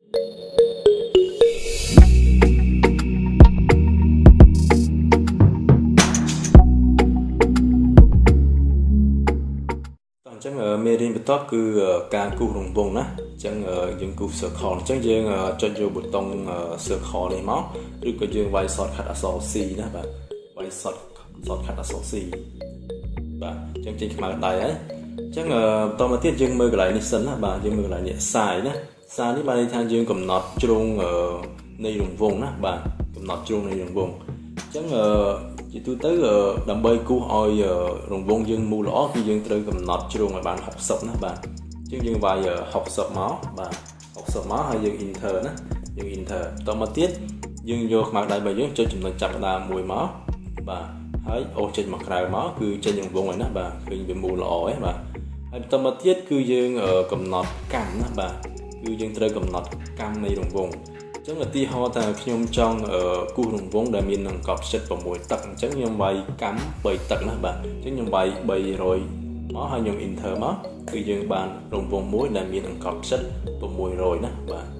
អញ្ចឹងមេរៀនបន្តគឺការគូសរង្វង់ណាអញ្ចឹងយើងគូស circle អញ្ចឹងយើងចុចយកប៊ូតុង circle នេះមកឬក៏យើងវាយ shortcut អក្សរ C ណាបាទវាយ short shortcut អក្សរ C បាទអញ្ចឹងចេញខ្មៅដៃហើយអញ្ចឹងបន្តមកទៀតយើងមើលកន្លែងនេះសិនណាបាទយើងមើលកន្លែងនេះសាយណា សាយនេះបានន័យថាយើងកំណត់ជ្រុងនៃរង្វង់ណាបាទកំណត់ជ្រុងនៃរង្វង់អញ្ចឹងជាទូទៅដើម្បីគូសឲ្យរង្វង់យើងមូលល្អគឺយើងត្រូវកំណត់ជ្រុងឲ្យបាន60ណាបាទអញ្ចឹងយើងវាយ60មកបាទ60មកហើយយើង enter ណាយើង enter បន្តមកទៀតយើងយកខ្មៅដៃរបស់យើងចុចចំណុចចាប់ដើមមួយមកបាទហើយអូសចេញមកក្រៅមកគឺចេញរង្វង់ហើយណាបាទឃើញវាមូលល្អហើយបាទហើយបន្តមកទៀតគឺយើងកំណត់កម្មណាបាទ គឺយើងត្រូវកំណត់កម្មនៃរង្វង់ចឹងឧទាហរណ៍ថាខ្ញុំចង់គូសរង្វង់ដែលមាននឹងកប់ចិត្ត6ទឹកអញ្ចឹងខ្ញុំវាយកម្ម3ទឹកណាបាទអញ្ចឹងខ្ញុំវាយ300មកហើយខ្ញុំ enter មកគឺយើងបានរង្វង់មួយដែលមានអង្កត់ចិត្ត600ណាបាទ